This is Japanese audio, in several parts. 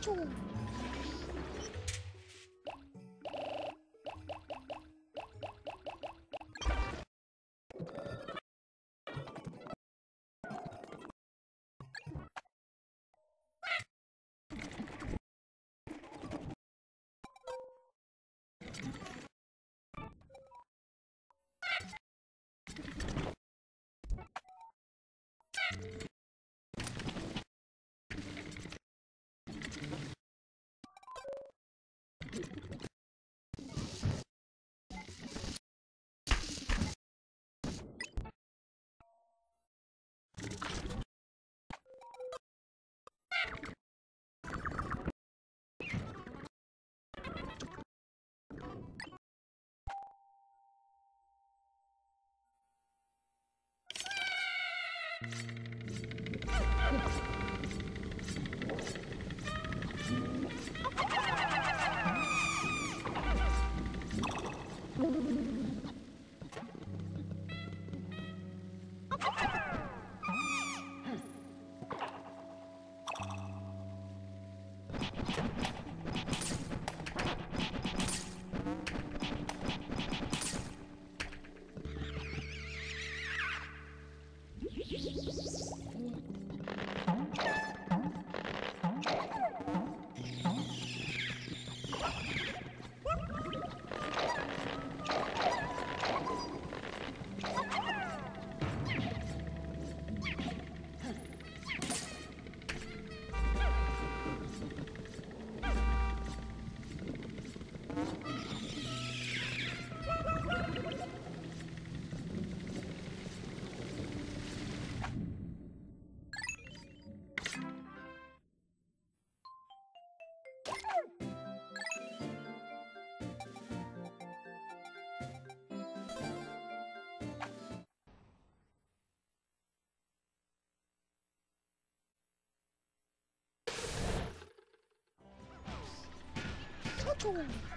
초 초초 中。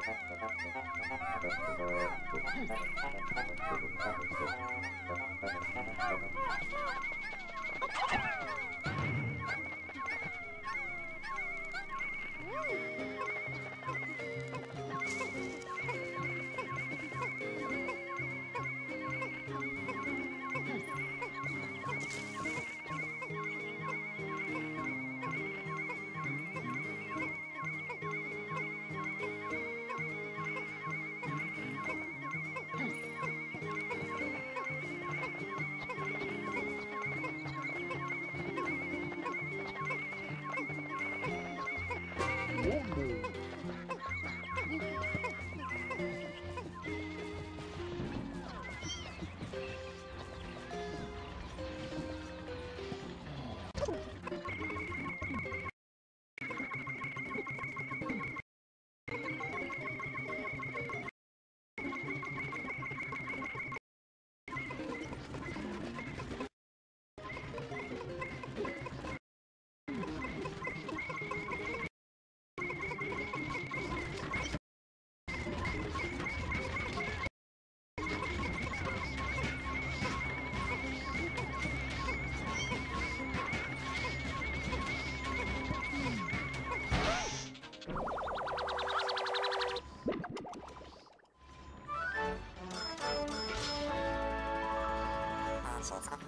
Ha ha ha!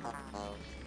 Oh.